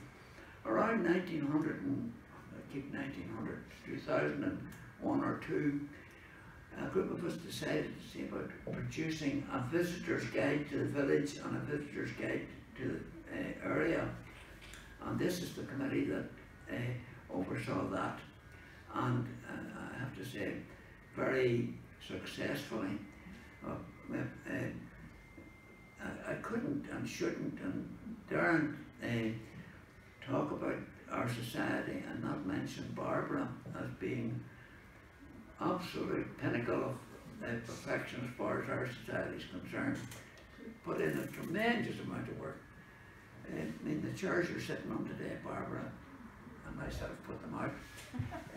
Around nineteen hundred and, I thousand and one or two, a group of us decided to see about producing a visitor's guide to the village and a visitor's guide to the uh, area. And this is the committee that uh, oversaw that. And uh, I have to say, very successfully. Uh, uh, I, I couldn't and shouldn't and daren't uh, talk about our society and not mention Barbara as being absolute pinnacle of uh, perfection as far as our society is concerned. Put in a tremendous amount of work. Uh, I mean, the chairs you're sitting on today, Barbara and myself put them out.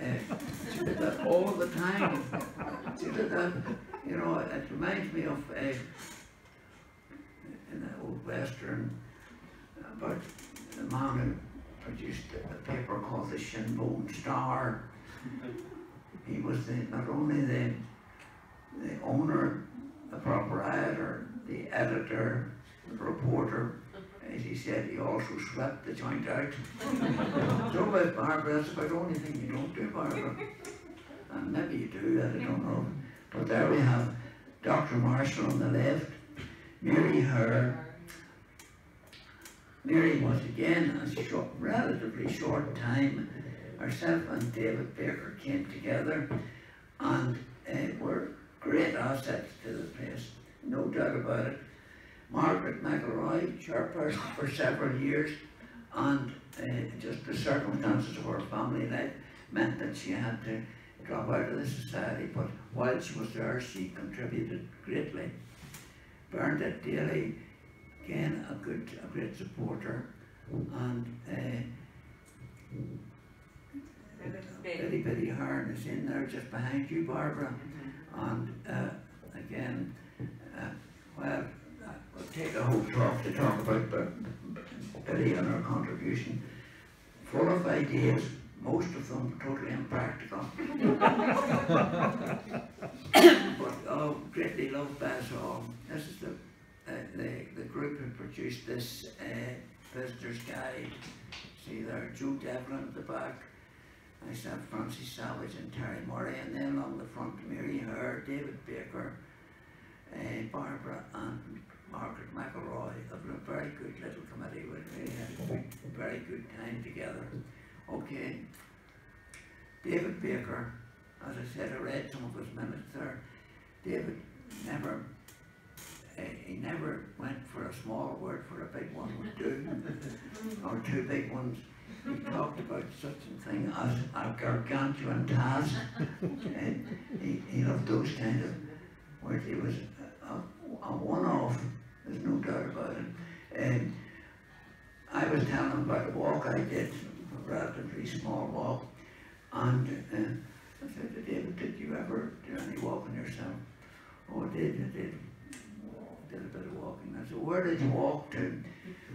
Uh, she did that all the time. She did that, you know, it reminds me of uh, in the old western about the man who produced a paper called the Shinbone Star. He was the, not only the, the owner, the proprietor, the editor, the reporter, as he said, he also swept the joint out. so about Barbara, that's about the only thing you don't do, Barbara. And maybe you do, I don't know. But there we have Dr. Marshall on the left, Mary Hare. Mary was again a short, relatively short time. Herself and David Baker came together and uh, were great assets to the place, no doubt about it. Margaret McElroy, chairperson for several years, and uh, just the circumstances of her family life meant that she had to drop out of the society, but while she was there, she contributed greatly. Bernadette Daly, again, a good, a great supporter, and uh, Billy Billy Hearn is in there just behind you, Barbara, and uh, again, uh, well, uh, we'll take a whole talk to talk about Bi- Billy and her contribution. Full of ideas, most of them totally impractical. but oh, greatly loved by us all. This is the, uh, the, the group who produced this uh, visitor's guide. See there, Joe Devlin at the back, myself, Francis Savage and Terry Murray, and then along the front, Mary Hare, David Baker, uh, Barbara and Margaret McElroy of a very good little committee. We really had a very good time together. Okay. David Baker, as I said, I read some of his minutes there. David never, uh, he never went for a small word for a big one would do, or two big ones. he talked about such a thing as a gargantuan task. and he, he loved those kind of words. He was a, a, one-off, there's no doubt about it. And I was telling him about a walk I did, a relatively small walk, and uh, I said to David, did you ever do any walking yourself? Oh, I did, I did. Did a bit of walking. I said, where did you walk to?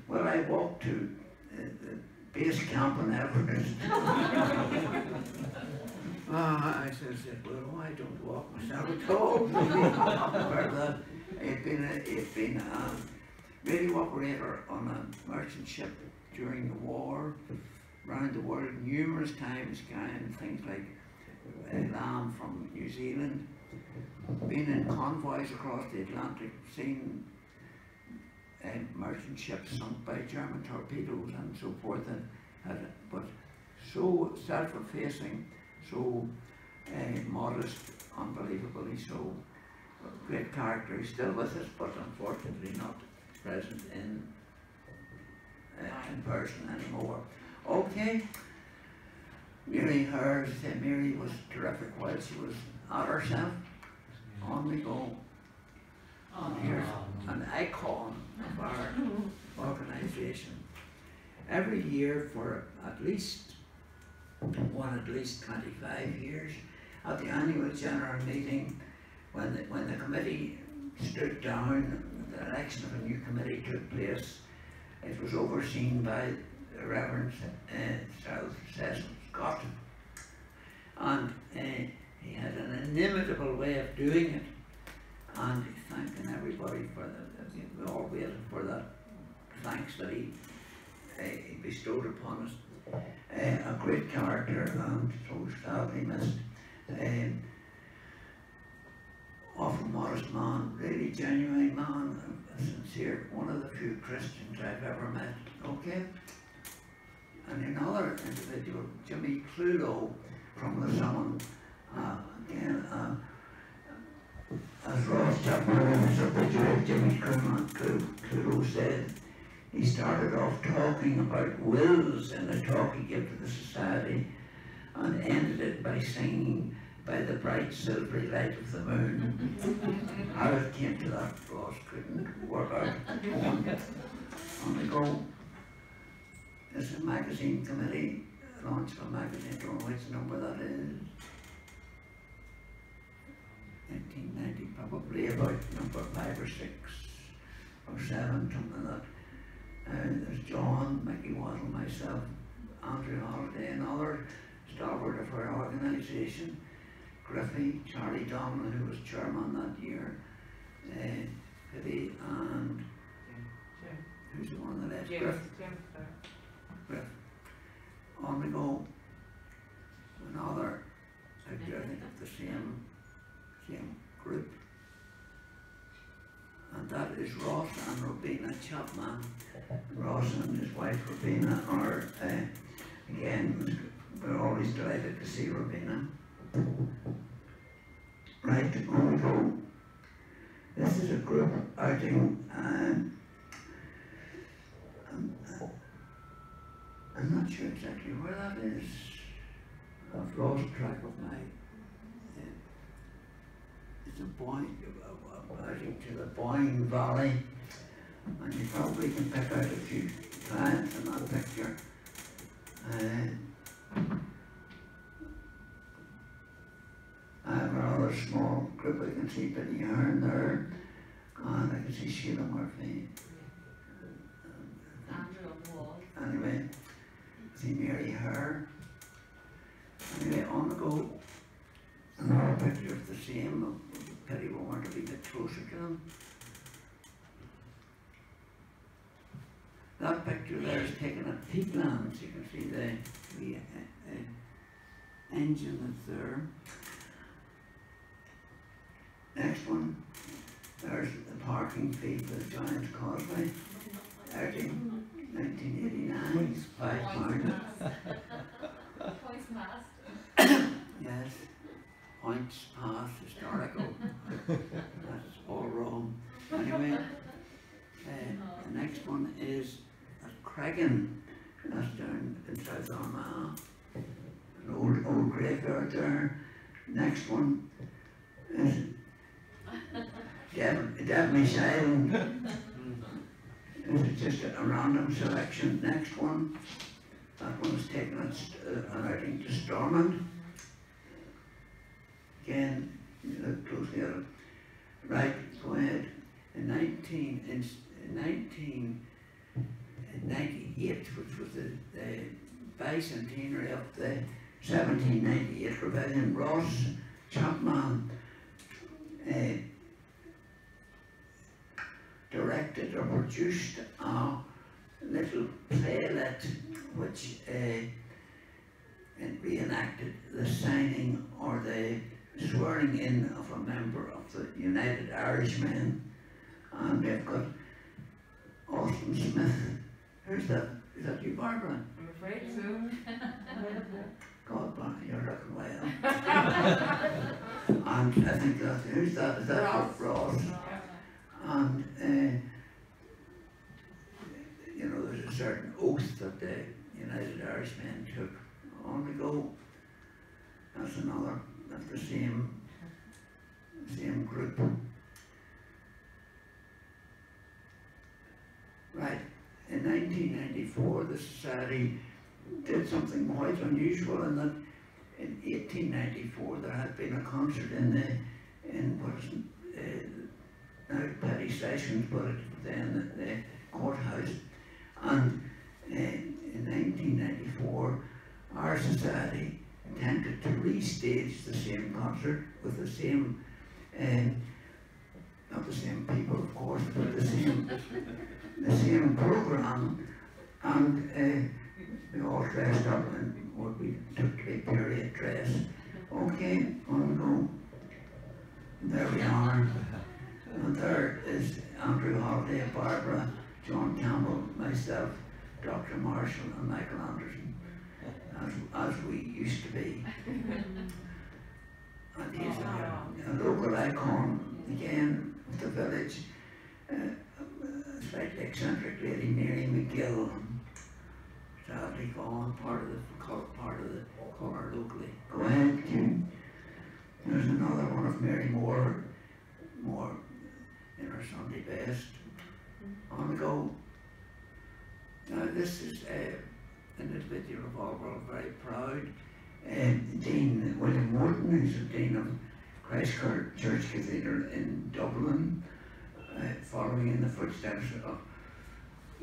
Well, I walked to uh, the base camp in Everest. Ah, I said, well, I don't walk myself at all. I'd been, a, I'd been a radio operator on a merchant ship during the war, around the world numerous times, carrying things like uh, lamb from New Zealand, been in convoys across the Atlantic, seen uh, merchant ships sunk by German torpedoes and so forth, and had, but so self-effacing, so uh, modest, unbelievably so. Great character, he's still with us, but unfortunately not present in uh, in person anymore. Okay. Mary her, say Mary was terrific while she was at herself. On we go. And here's an icon of our organisation. Every year for at least one at least 25 years, at the annual general meeting, when the, when the committee stood down, the election of a new committee took place. It was overseen by the Reverend uh, South Cecil Scott. And uh, he had an inimitable way of doing it. And thanking everybody for the, we all waited for that thanks that he, uh, he bestowed upon us. A great character and so sadly missed. Um, awful modest man, really genuine man, sincere, one of the few Christians I've ever met, okay? And another individual, Jimmy Clulo from the Salon, uh, again, uh, as Ross Chapman of Jimmy Clulo said, he started off talking about wills and the talk he gave to the society and ended it by singing by the bright silvery light of the moon. How it came to that Ross couldn't work out. On, on the go. There's a magazine committee, launched a magazine, don't know which number that is. 1990, probably about number five or six or seven, something like that. Uh, there's John, Mickey Waddle, myself, Andrew Holiday, and other stalwart of our organisation. Griffey, Charlie Domlin, who was chairman that year, uh, Pity, and who's the one that left? Griff, Griff. On we go. Another picture, I think of the same, same group. And that is Ross and Robina Chapman. Ross and his wife Robina are, uh, again, we're always delighted to see Robina. Right, on we go. This is a group outing. Um, um, uh, I'm not sure exactly where that is. I've lost track of my. Uh, a Boyne, to the Boyne Valley, and you probably can pick out a few clients in that picture. Uh, I have a rather small group. I can see Billy Hearn there, and I can see Sheila Murphy. The wall. Anyway, see Mary Hare. Anyway, on the go, another picture of the same. Pity we weren't a wee bit closer to them. That picture there is taken at Peatlands. You can see the, the uh, uh, engine that's there. Next one, there's the parking fee for the Giant's Causeway. Outing, 1989, five mast. Yes, points past historical. That's all wrong. Anyway, uh, the next one is at Creggan. Uh, that's down in South. An old, old graveyard there. Next one is Dev- Devenish Island. This is just a random selection. Next one, that one's taken us uh, an outing to Stormont. Again, look closely at it. Right, go ahead. In nineteen, in s- in nineteen which was the, the bicentenary of the seventeen ninety-eight rebellion, Ross Chapman, uh, directed or produced a little playlet which uh, reenacted the signing or the swearing in of a member of the United Irishmen. And they've got Austin Smith. Who's that? Is that you, Barbara? I'm afraid so. God, Barney, you're looking well. and I think that, who's that? Is that Ross. Ross? And, uh, you know, there's a certain oath that the United Irishmen took on the go. That's another, that's the same, same group. Right, in nineteen ninety-four, the society did something quite unusual in that in eighteen ninety-four, there had been a concert in the, in what is, uh, now Petty Sessions, but then the courthouse. And uh, in nineteen ninety-four, our society attempted to restage the same concert with the same, um, not the same people, of course, but the same, the same program. And uh, we all dressed up in what we took to be period dress. Okay, on go. There we are. And there is Andrew Holiday, Barbara, John Campbell, myself, Dr. Marshall, and Michael Anderson, as, as we used to be. And he's a, a local icon again the village, uh, a slightly eccentric lady, Mary McGill, sadly gone, part of the part of the corner locally. Go ahead, Kim. There's another one of Mary Moore, Moore in her Sunday best. On the go. Now this is uh, an individual of all we're very proud. Um, Dean William Morton, who's the Dean of Christ Church Cathedral in Dublin, uh, following in the footsteps of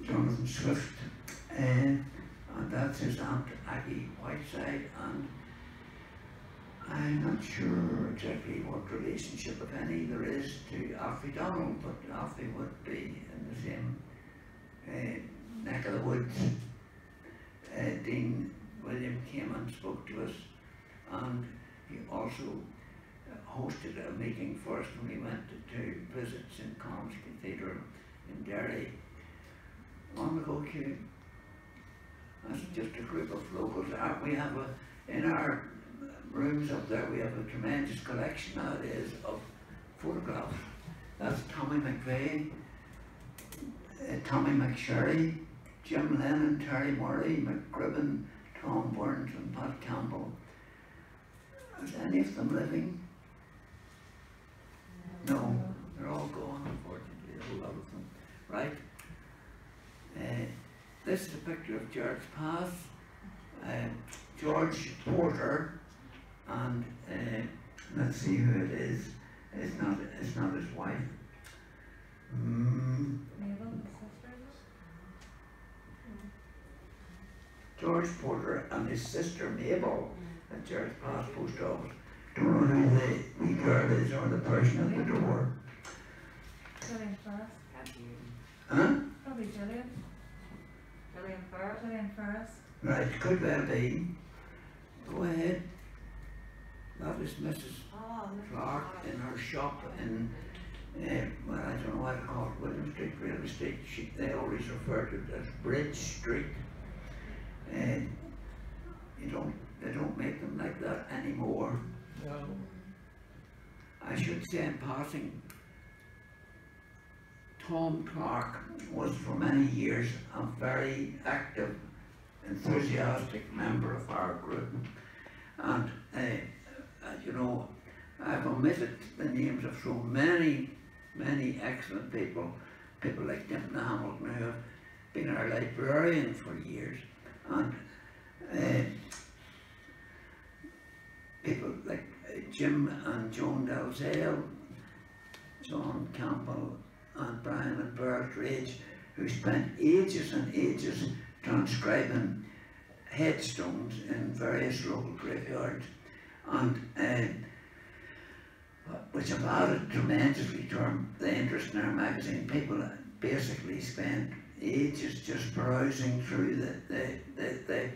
Jonathan Swift. Uh, and that's his aunt Aggie Whiteside and I'm not sure exactly what relationship, if any, there is to Alfie Donald, but Alfie would be in the same uh, neck of the woods. Uh, Dean William came and spoke to us, and he also hosted a meeting for us when we went to, visit St. Columb's Cathedral in Derry. On the go queue. That's just a group of locals. We have a, in our rooms up there, we have a tremendous collection nowadays of photographs. That's Tommy McVeigh, uh, Tommy McSherry, Jim Lennon, Terry Murray, McGribbon, Tom Burns and Pat Campbell. Is any of them living? No, they're all gone, unfortunately, a whole lot of them. Right? Uh, this is a picture of George Pass, uh, George Porter, and uh, let's see who it is. It's not. It's not his wife. Mm, Mabel, the sister? George Porter and his sister Mabel at George Pass Post Office. Don't who the girl is or the person at the door. Gillian Ferris. Huh? Probably Gillian. Gillian Ferris. Gillian Ferris. Right, could well be. Go ahead. That is Mrs. Oh, Clark in her shop in, uh, well, I don't know what to call it, William Street, Real Estate, she, they always refer to it as Bridge Street. And you don't, they don't make them like that anymore. I should say in passing, Tom Clark was for many years a very active enthusiastic member of our group. And, uh, uh, you know, I've omitted the names of so many, many excellent people, people like Dimna Hamilton who have been our librarian for years. And uh, people like uh, Jim and Joan Dalzell, John Campbell and Brian and Bertridge, who spent ages and ages transcribing headstones in various local graveyards and uh, which have added tremendously to the interest in our magazine. People basically spend ages just browsing through the, the, the, the,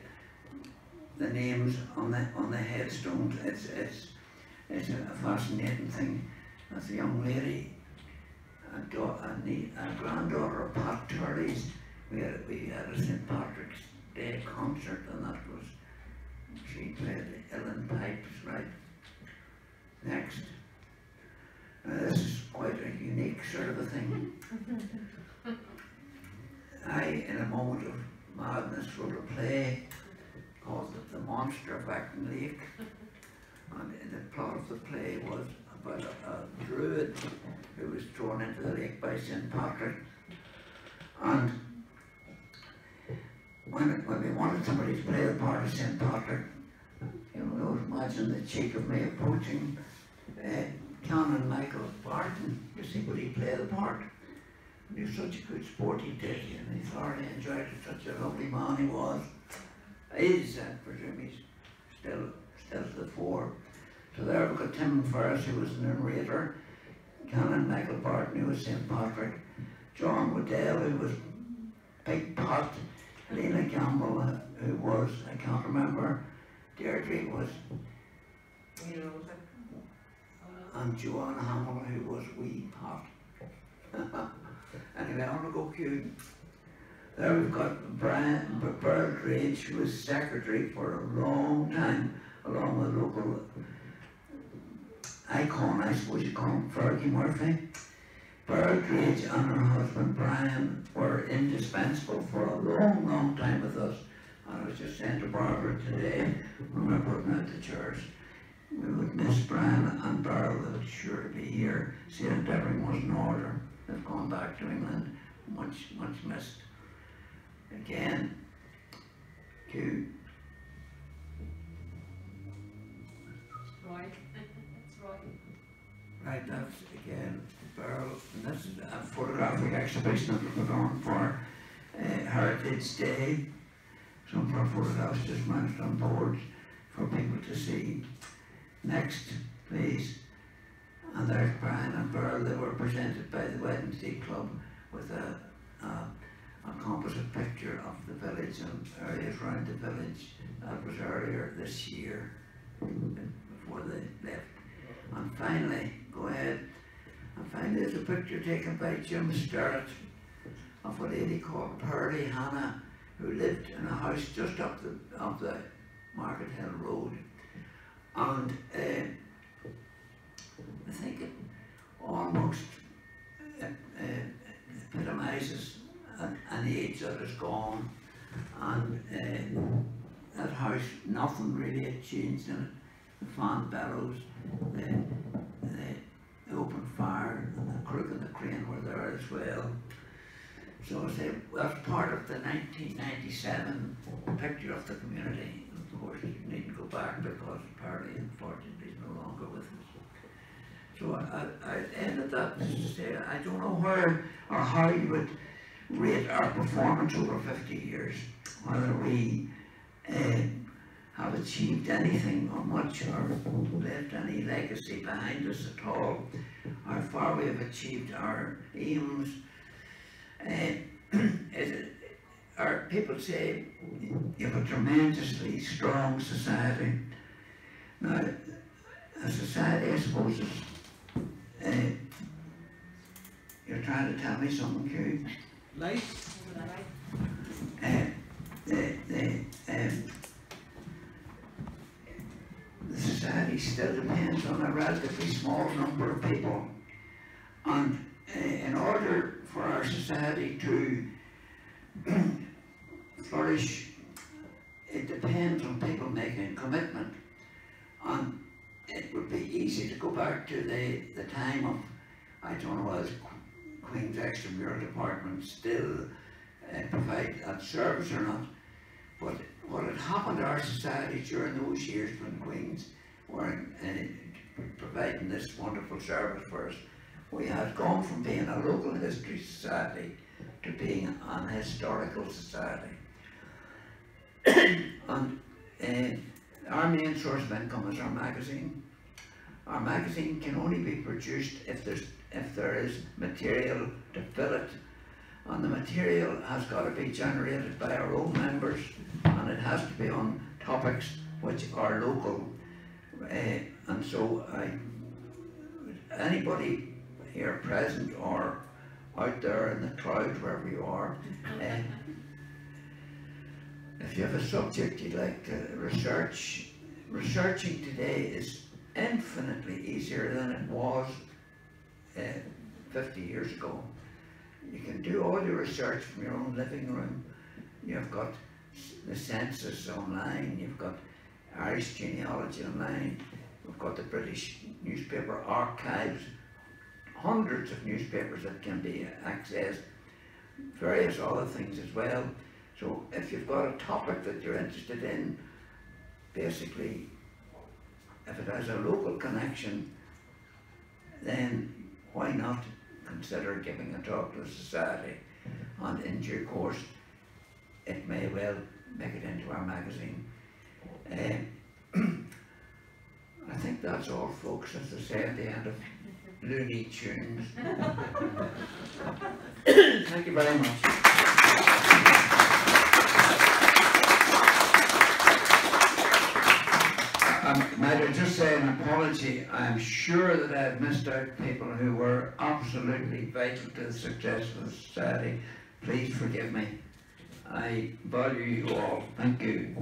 the names on the on the headstones. It's it's it's a fascinating thing. As a young lady, a, da- a, nie- a granddaughter of Pat Turley's, we had we had a St Patrick's Day concert, and that was she played uilleann pipes right next. Now this is quite a unique sort of a thing. I, in a moment of madness, wrote a play called The Monster of Acton Lake. And the plot of the play was about a, a druid who into the lake by St. Patrick. And when, when we wanted somebody to play the part of St. Patrick, you know, imagine the cheek of me approaching uh, Canon Michael Barton to see would he play the part. And he was such a good sport he did, and he thoroughly enjoyed it, such a lovely man he was. Is, I presume he's still, still to the fore. So there we've got Tim Ferris, who was the narrator, Canon Michael Barton, who was St. Patrick, John Waddell, who was Big Pot, Lena Campbell, uh, who was, I can't remember, Deirdre was, You know, and Joanne Hamill, who was Wee Pot. anyway, on to go Q. There we've got Brian B- Bertridge, who was secretary for a long time, along with local icon, I suppose you call him, Fergie Murphy. Bertridge and her husband Brian were indispensable for a long, long time with us. I was just saying to Barbara today, when we were putting out the chairs, we would miss Brian and Beryl, they would sure be here, seeing that everything was in order. They've gone back to England, much, much missed. Again, to Roy. Right, that's again and this is a photographic exhibition that we put on for uh, Heritage Day. Some of our photographs just mounted on boards for people to see. Next, please. And there's Brian and Beryl, they were presented by the Wednesday Club with a, a, a composite picture of the village and areas around the village. That was earlier this year, before they left. And finally, go ahead. And find there's a picture taken by Jim Starrett of a lady called Pearlie Hannah, who lived in a house just up the up the Market Hill Road. And uh, I think it almost uh, uh, epitomizes an, an age that is gone. And that house, nothing really had changed in it. The fan bellows, the, the, the open fire, and the crook and the crane were there as well. So I say, that's part of the 1997 picture of the community. Of course, you needn't go back because apparently, unfortunately, is no longer with us. So I, I ended that to say, I don't know where or how you would rate our performance over 50 years, whether we uh, have achieved anything or much or left any legacy behind us at all, how far we have achieved our aims. Uh, it, our people say you have a tremendously strong society. Now, a society, I suppose, is, uh, you're trying to tell me something, Hugh? Light, uh, the, the, um, the society still depends on a relatively small number of people. And uh, in order for our society to flourish it depends on people making a commitment. And it would be easy to go back to the, the time of, I don't know, Qu- Queen's Extramural Department still uh, provide that service or not. But what had happened to our society during those years when Queen's were uh, providing this wonderful service for us, we had gone from being a local history society to being an historical society. and uh, our main source of income is our magazine. Our magazine can only be produced if there's if there is material to fill it. And the material has got to be generated by our own members and it has to be on topics which are local. Uh, and so I, anybody here present or out there in the crowd, wherever you are, uh, if you have a subject you'd like to research, researching today is infinitely easier than it was uh, 50 years ago. You can do all your research from your own living room. You've got the census online, you've got Irish genealogy online, we've got the British newspaper archives, hundreds of newspapers that can be accessed, various other things as well. So if you've got a topic that you're interested in, basically, if it has a local connection, then why not consider giving a talk to the society? And in due course, it may well make it into our magazine. Uh, I think that's all, folks, as they say at the end of Looney Tunes. Thank you very much. Um, I just say an apology, I'm sure that I've missed out people who were absolutely vital to the success of the society. Please forgive me. I value you all. Thank you.